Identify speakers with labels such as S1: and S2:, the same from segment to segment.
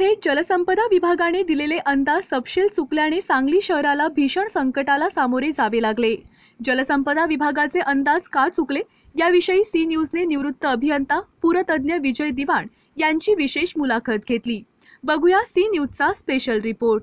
S1: थेट जलसंपदा विभागाने दिलेले अंदाज सपशेल चुकल्याने सांगली शहराला भीषण संकटाला सामोरे जावे लागले. जलसंपदा विभागाचे अंदाज का चुकले? याविषयी सी न्यूजने निवृत्त अभियंता पुरतज्ञ विजय दिवाण यांची विशेष मुलाखत घेतली. बघूया सी न्यूजचा स्पेशल रिपोर्ट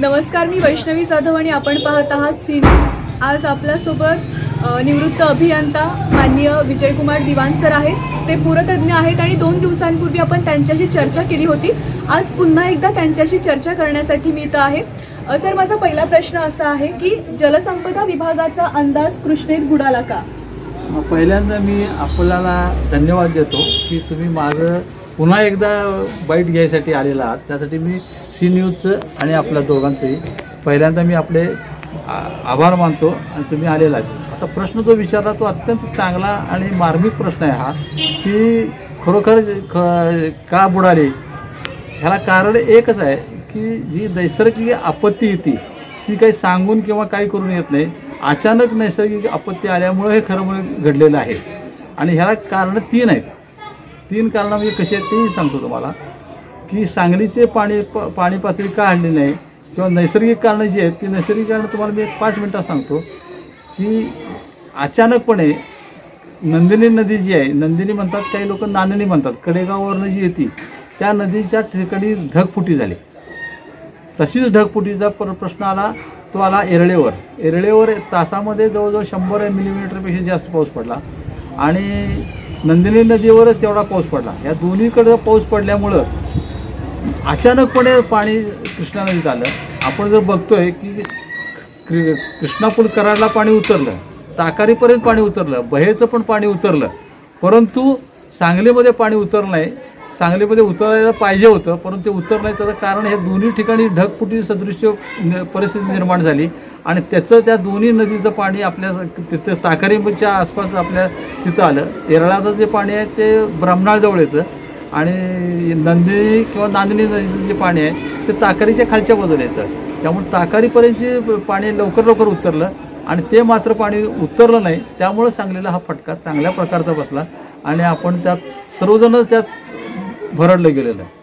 S1: नमस्कार मी वैष्णवी जाधव आणि आपण पाहत आहात सी न्यूज. आज आपल्यासोबत निवृत्त अभियंता माननीय विजयकुमार दिवान सर आहेत. ते पूरतज्ञ आहेत आणि दोन दिवसांपूर्वी आपण त्यांच्याशी चर्चा केली होती. आज पुन्हा एकदा त्यांच्याशी चर्चा करण्यासाठी मी इथं आहे. सर माझा पहिला प्रश्न असा आहे की जलसंपदा विभागाचा अंदाज कृष्णेत बुडाला का?
S2: पहिल्यांदा मी आपल्याला धन्यवाद देतो की तुम्ही माझं पुन्हा एकदा बाईट घ्यायसाठी आलेला आहात. त्यासाठी मी सी न्यूजचं आणि आपल्या दोघांचंही पहिल्यांदा मी आपले आभार मानतो आणि तुम्ही आलेला आहात. आता प्रश्न जो विचारला तो अत्यंत चांगला आणि मार्मिक प्रश्न आहे हा की खरोखर ख का बुडाले? ह्याला कारण एकच आहे की जी नैसर्गिक आपत्ती येते ती काही सांगून किंवा काही करून येत नाही. अचानक नैसर्गिक आपत्ती आल्यामुळं हे खरं म्हणजे घडलेलं आहे. आणि ह्याला कारणं तीन आहेत. तीन कारणं म्हणजे कशी आहेत तेही सांगतो तुम्हाला की सांगलीचे पाणी प पाणी पातळी का आणली नाही किंवा नैसर्गिक कारणं जी आहेत ती नैसर्गिक कारणं तुम्हाला मी एक पाच मिनटात सांगतो की अचानकपणे नंदिनी नदी जी आहे नंदिनी म्हणतात काही लोक नांदणी म्हणतात कडेगाववरनं जी येते त्या नदीच्या ठिकाणी ढगफुटी झाली. तशीच ढगफुटीचा पर प्रश्न आला तो आला एरळेवर. एरळेवर तासामध्ये जवळजवळ शंभर मिलीमीटरपेक्षा जास्त पाऊस पडला आणि नंदिनी नदीवरच तेवढा पाऊस पडला. या दोन्हीकडं पाऊस पडल्यामुळं अचानकपणे पाणी कृष्णा नदीत आलं. आपण जर बघतोय की क्रि- कृष्णापूर कराडला पाणी उतरलं ताकारीपर्यंत पाणी उतरलं बहेचं पण पाणी उतरलं. परंतु सांगलीमध्ये पाणी उतरलं नाही. सांगलीमध्ये उतरायला पाहिजे होतं परंतु ते उतरलं नाही. त्याचं कारण हे दोन्ही ठिकाणी ढगफुटी सदृश्य न- परिस्थिती निर्माण झाली. आणि त्याचं त्या दोन्ही नदीचं पाणी आपल्या तिथं ताकारीच्या आसपास आपल्या तिथं आलं. येरळाचं जे पाणी आहे ते ब्रह्मणाळजवळ येतं. आणि नंदिनी किंवा नांदिनी नदीचं जे पाणी आहे ते ताकारीच्या खालच्या बाजूला येतं. त्यामुळे ताकारीपर्यंतचे पाणी लवकर लवकर उतरलं. आणि ते मात्र पाणी उतरलं नाही त्यामुळं सांगलीला हा फटका चांगल्या प्रकारचा बसला आणि आपण त्यात सर्वजणच त्यात भरडलं गेलेलं. आहे